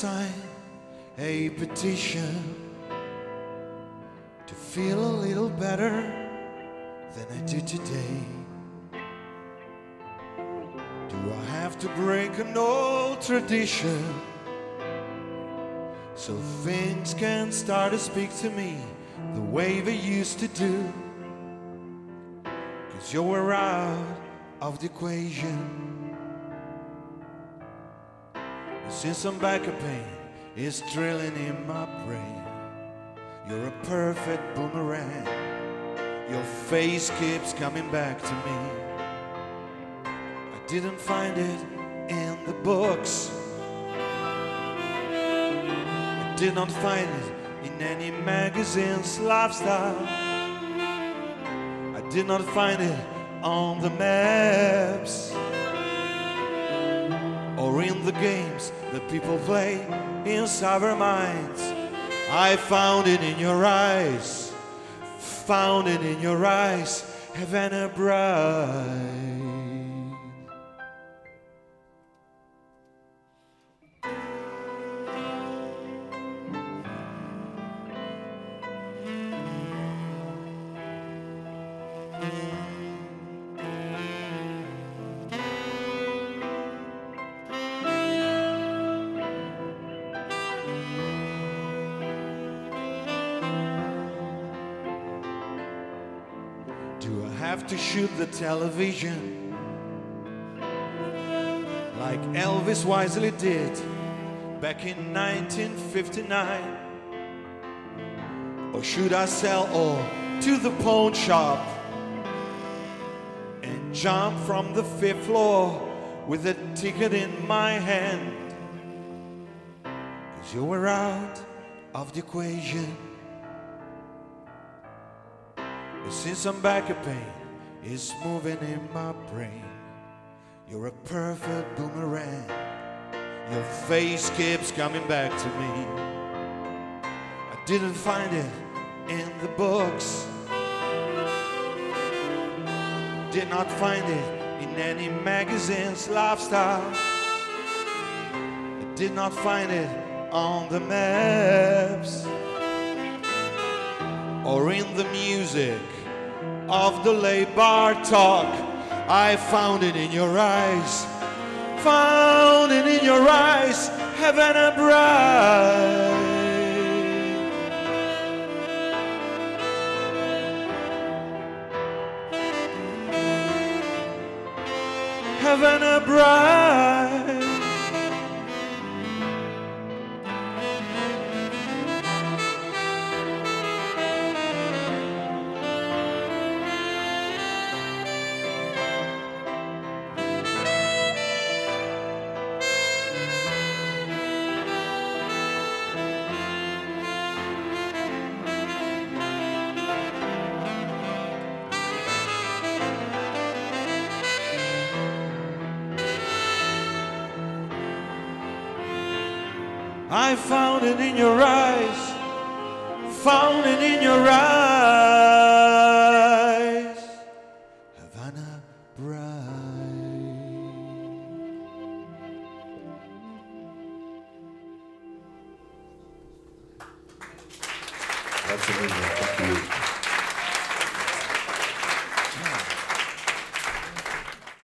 sign a petition to feel a little better than I do today? Do I have to break an old tradition so things can start to speak to me the way they used to do? Cause you were out of the equation. Since some back pain is drilling in my brain, you're a perfect boomerang. Your face keeps coming back to me. I didn't find it in the books. I did not find it in any magazine's lifestyle. I did not find it on the maps the games that people play inside our minds. I found it in your eyes, found it in your eyes, Havana Bride. Do I have to shoot the television like Elvis wisely did back in 1959? Or should I sell all to the pawn shop and jump from the fifth floor with a ticket in my hand? Cause you were out of the equation. But since some back pain it's moving in my brain, you're a perfect boomerang. Your face keeps coming back to me. I didn't find it in the books. Did not find it in any magazine's lifestyle. I did not find it on the maps or in the music of the late bar talk. I found it in your eyes, found it in your eyes, Havana Bride. Havana Bride. I found it in your eyes, found it in your eyes, Havana Bride. Grazie mille, complimenti.